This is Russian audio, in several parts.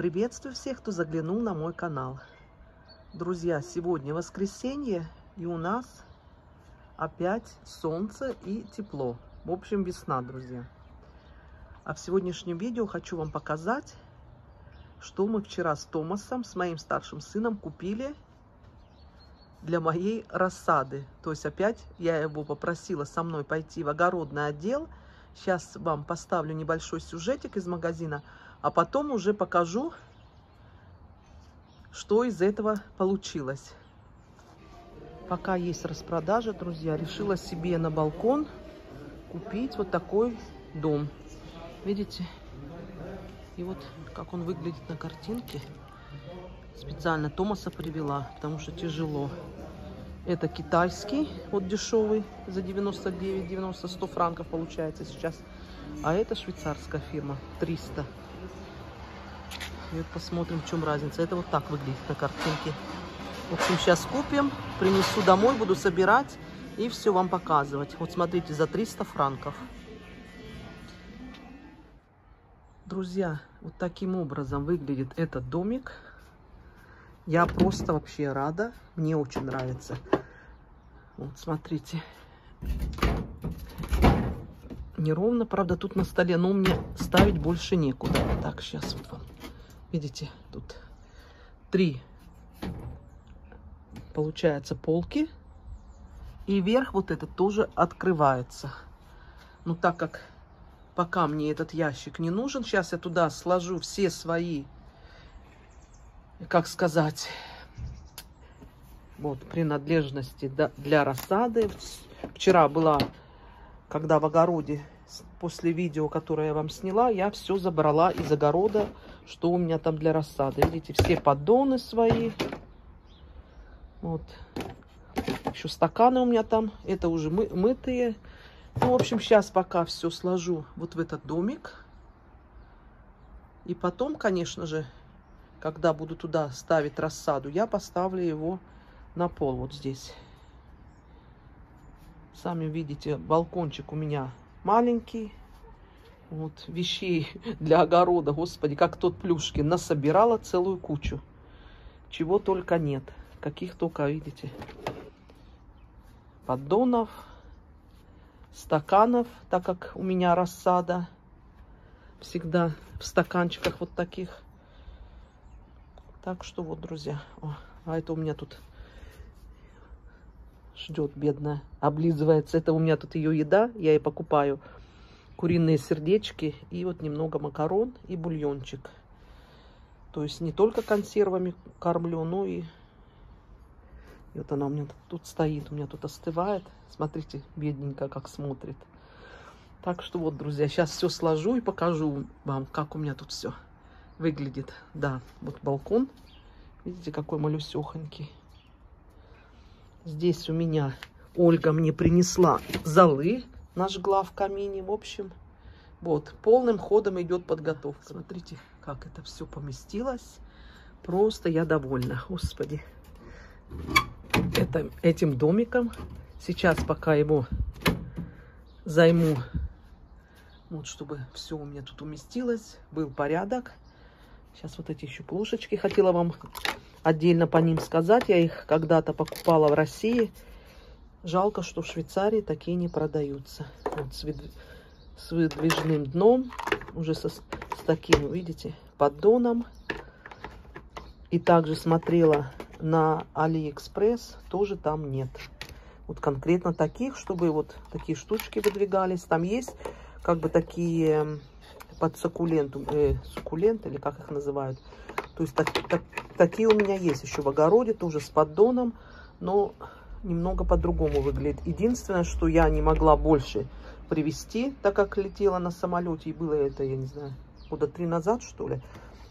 Приветствую всех, кто заглянул на мой канал. Друзья, сегодня воскресенье, и у нас опять солнце и тепло. В общем, весна, друзья. А в сегодняшнем видео хочу вам показать, что мы вчера с Томасом, с моим старшим сыном, купили для моей рассады. То есть опять я его попросила со мной пойти в огородный отдел. Сейчас вам поставлю небольшой сюжетик из магазина, а потом уже покажу, что из этого получилось. Пока есть распродажа, друзья, решила себе на балкон купить вот такой дом. Видите? И вот как он выглядит на картинке. Специально Томаса привела, потому что тяжело. Это китайский, вот дешевый, за 99, 90, 100 франков получается сейчас. А это швейцарская фирма, 300. И посмотрим, в чем разница. Это вот так выглядит на картинке. В общем, сейчас купим, принесу домой, буду собирать и все вам показывать. Вот смотрите, за 300 франков. Друзья, вот таким образом выглядит этот домик. Я просто вообще рада. Мне очень нравится. Вот, смотрите. Неровно, правда, тут на столе, но мне ставить больше некуда. Так, сейчас вот вам. Видите, тут три, получается, полки. И верх вот этот тоже открывается. Ну, так как пока мне этот ящик не нужен, сейчас я туда сложу все свои как сказать, вот, принадлежности для рассады. Вчера была, когда в огороде, после видео, которое я вам сняла, я все забрала из огорода, что у меня там для рассады. Видите, все поддоны свои. Вот. Еще стаканы у меня там. Это уже мы, мытые. Ну, в общем, сейчас пока все сложу вот в этот домик. И потом, конечно же, когда буду туда ставить рассаду, я поставлю его на пол вот здесь. Сами видите, балкончик у меня маленький. Вот, вещей для огорода, господи, как тот Плюшкин, насобирала целую кучу. Чего только нет. Каких только, видите, поддонов, стаканов, так как у меня рассада всегда в стаканчиках вот таких. Так что вот, друзья. О, а это у меня тут ждет, бедная. Облизывается. Это у меня тут ее еда. Я ей покупаю куриные сердечки и вот немного макарон и бульончик. То есть не только консервами кормлю, но и... и вот она у меня тут стоит, у меня тут остывает. Смотрите, бедненько как смотрит. Так что вот, друзья, сейчас все сложу и покажу вам, как у меня тут все выглядит. Да, вот балкон. Видите, какой малюсехонький. Здесь у меня Ольга мне принесла золы, нажгла в камине. В общем, вот, полным ходом идет подготовка. Смотрите, как это все поместилось. Просто я довольна, господи. Это, этим домиком. Сейчас пока его займу, вот чтобы все у меня тут уместилось, был порядок. Сейчас вот эти еще плошечки хотела вам отдельно по ним сказать. Я их когда-то покупала в России. Жалко, что в Швейцарии такие не продаются. Вот с, с выдвижным дном, уже со, с таким, видите, поддоном. И также смотрела на Алиэкспресс, тоже там нет. Вот конкретно таких, чтобы вот такие штучки выдвигались. Там есть как бы такие под суккуленту, э, суккулент или как их называют. То есть так, так, такие у меня есть еще в огороде, тоже с поддоном, но немного по-другому выглядит. Единственное, что я не могла больше привезти, так как летела на самолете, и было это, я не знаю, года три назад, что ли.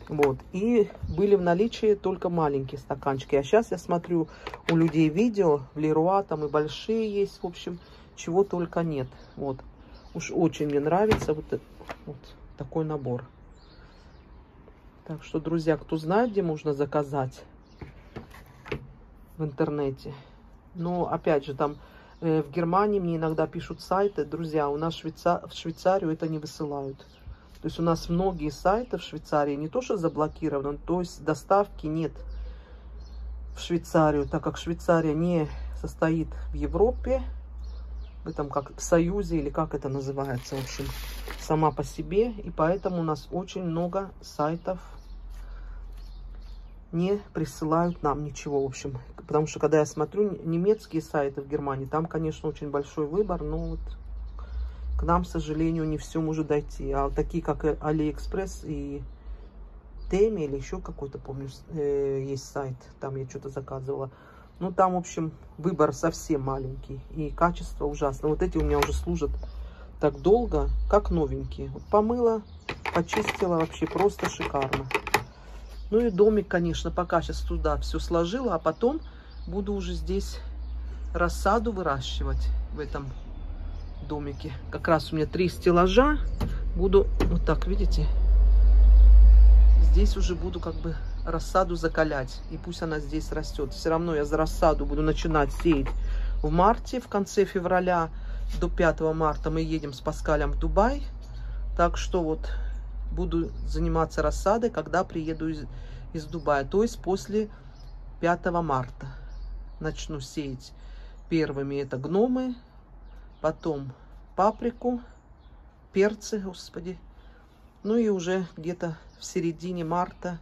Вот. И были в наличии только маленькие стаканчики. А сейчас я смотрю у людей видео, в Леруа там и большие есть, в общем, чего только нет. Вот. Уж очень мне нравится вот, это, вот такой набор. Так что, друзья, кто знает, где можно заказать в интернете. Но, опять же, там э, в Германии мне иногда пишут сайты. Друзья, у нас Швейца... в Швейцарию это не высылают. То есть у нас многие сайты в Швейцарии не то что заблокированы, то есть доставки нет в Швейцарию, так как Швейцария не состоит в Европе, в этом как в Союзе или как это называется, в общем, сама по себе. И поэтому у нас очень много сайтов не присылают нам ничего, в общем. Потому что, когда я смотрю немецкие сайты в Германии, там, конечно, очень большой выбор, но вот к нам, к сожалению, не все может дойти. А такие, как Алиэкспресс и Temu, или еще какой-то, помню, э, есть сайт, там я что-то заказывала. Ну, там, в общем, выбор совсем маленький. И качество ужасно. Вот эти у меня уже служат так долго, как новенькие. Помыла, почистила, вообще просто шикарно. Ну и домик, конечно, пока сейчас туда все сложила, а потом буду уже здесь рассаду выращивать в этом домике. Как раз у меня три стеллажа. Буду вот так, видите? Здесь уже буду как бы рассаду закалять. И пусть она здесь растет. Все равно я за рассаду буду начинать сеять в марте, в конце февраля. До 5 марта мы едем с Паскалем в Дубай. Так что вот буду заниматься рассадой, когда приеду из, из Дубая. То есть после 5 марта начну сеять. Первыми это гномы, потом паприку, перцы, господи. Ну и уже где-то в середине марта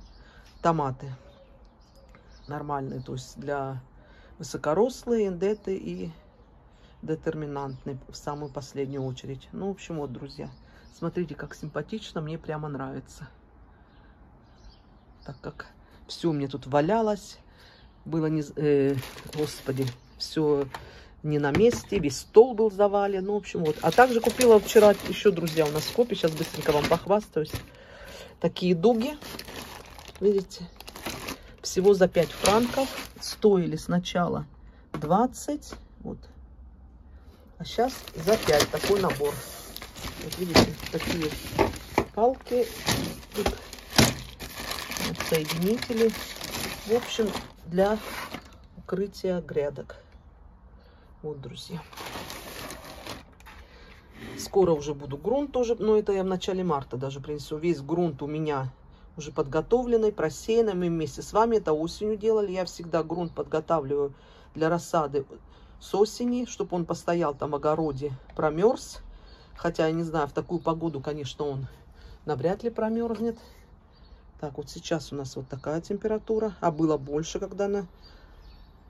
томаты нормальные, то есть для высокорослые, эндеты и детерминантные в самую последнюю очередь. Ну, в общем, вот, друзья. Смотрите, как симпатично, мне прямо нравится. Так как все мне тут валялось, было не... Э, господи, все не на месте, весь стол был завален, ну, в общем, вот. А также купила вчера еще, друзья, у нас в сейчас быстренько вам похвастаюсь, такие дуги, видите, всего за 5 франков, стоили сначала 20, вот, а сейчас за 5 такой набор. Вот видите, такие палки. Тут вот соединители. В общем, для укрытия грядок. Вот, друзья. Скоро уже буду грунт тоже, но это я в начале марта даже принесу. Весь грунт у меня уже подготовленный, просеянный. Мы вместе с вами это осенью делали. Я всегда грунт подготавливаю для рассады с осени, чтобы он постоял там в огороде, промерз. Хотя, я не знаю, в такую погоду, конечно, он навряд ли промерзнет. Так, вот сейчас у нас вот такая температура. А было больше, когда на,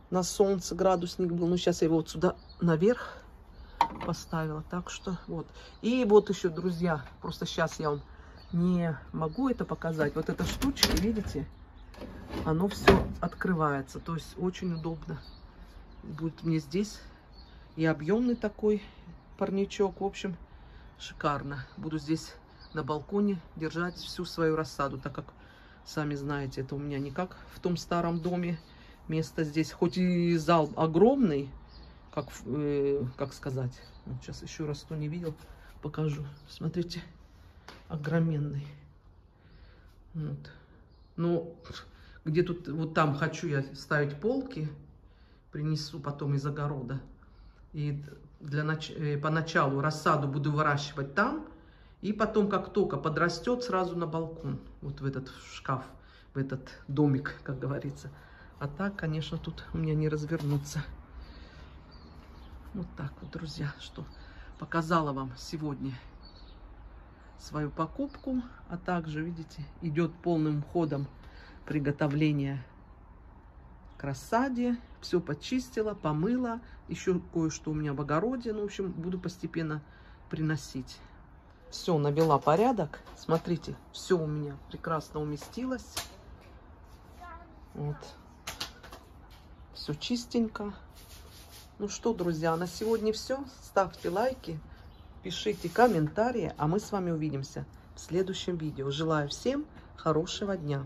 на солнце градусник был. Ну, сейчас я его вот сюда наверх поставила. Так что вот. И вот еще, друзья, просто сейчас я вам не могу это показать. Вот эта штучка, видите, оно все открывается. То есть очень удобно. Будет мне здесь и объемный такой парничок. В общем, шикарно. Буду здесь на балконе держать всю свою рассаду, так как, сами знаете, это у меня не как в том старом доме. Место здесь, хоть и зал огромный, как, э, как сказать, вот сейчас еще раз, кто не видел, покажу. Смотрите, огроменный. Вот. Ну, где тут, вот там хочу я ставить полки, принесу потом из огорода. И для нач... Э, поначалу рассаду буду выращивать там, и потом, как только подрастет, сразу на балкон, вот в этот шкаф, в этот домик, как говорится. А так, конечно, тут у меня не развернуться. Вот так вот, друзья, что показала вам сегодня свою покупку, а также, видите, идет полным ходом приготовление к рассаде. Все почистила, помыла. Еще кое-что у меня в огороде. Ну, в общем, буду постепенно приносить. Все, навела порядок. Смотрите, все у меня прекрасно уместилось. Вот. Все чистенько. Ну что, друзья, на сегодня все. Ставьте лайки, пишите комментарии, а мы с вами увидимся в следующем видео. Желаю всем хорошего дня.